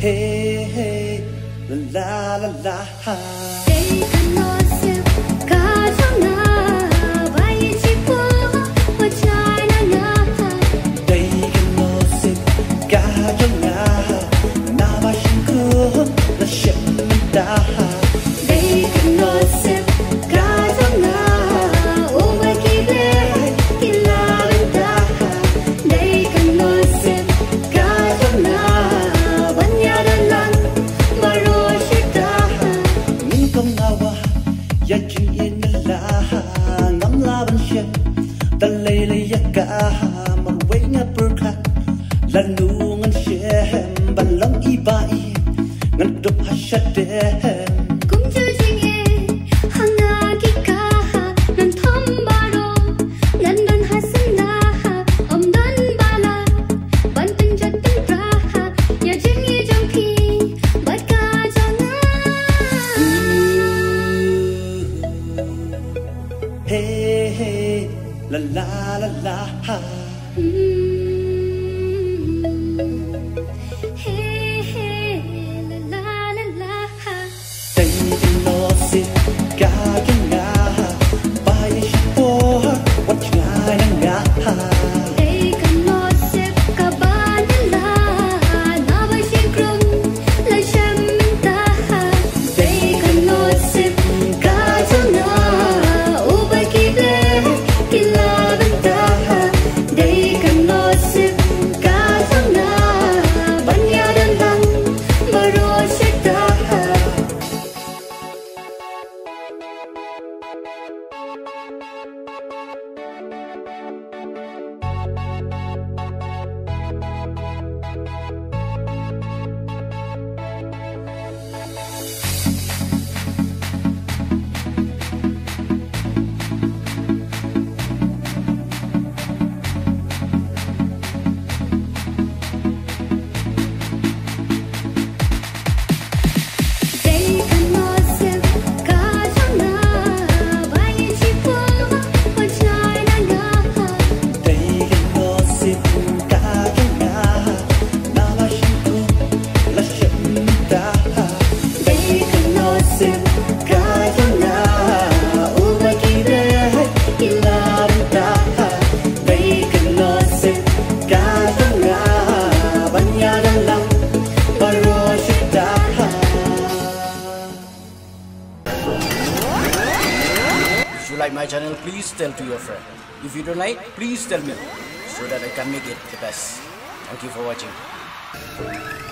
Hey, hey, la la la la. lay lay yaka ma wing a burka la nu ngan shem balang ibai ngan dop ha shate la la la la. Mm. like my channel, please tell to your friend. If you don't like, please tell me so that I can make it the best. Thank you for watching.